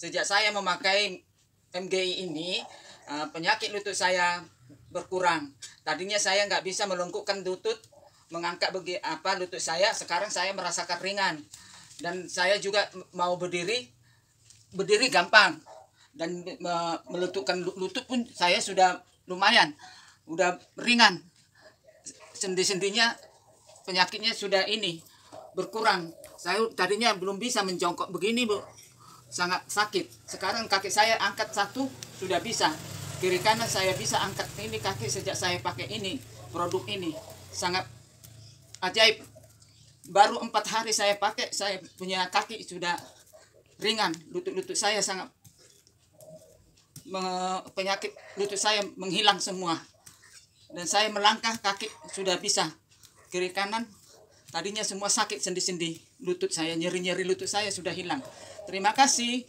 sejak saya memakai MGI ini uh, penyakit lutut saya berkurang. Tadinya saya nggak bisa melengkupkan lutut, mengangkat begi apa lutut saya. Sekarang saya merasakan ringan dan saya juga mau berdiri, berdiri gampang dan me- melututkan lu- lutut pun saya sudah lumayan, udah ringan. Sendi-sendinya penyakitnya sudah ini berkurang. Saya tadinya belum bisa menjongkok begini, Bu. Sangat sakit. Sekarang kaki saya angkat satu sudah bisa. Kiri kanan saya bisa angkat ini kaki sejak saya pakai ini, produk ini. Sangat ajaib. Baru empat hari saya pakai, saya punya kaki sudah ringan. Lutut-lutut saya sangat penyakit lutut saya menghilang semua. Dan saya melangkah kaki sudah bisa. Kiri kanan tadinya semua sakit sendi-sendi lutut saya, nyeri-nyeri lutut saya sudah hilang. Terima kasih.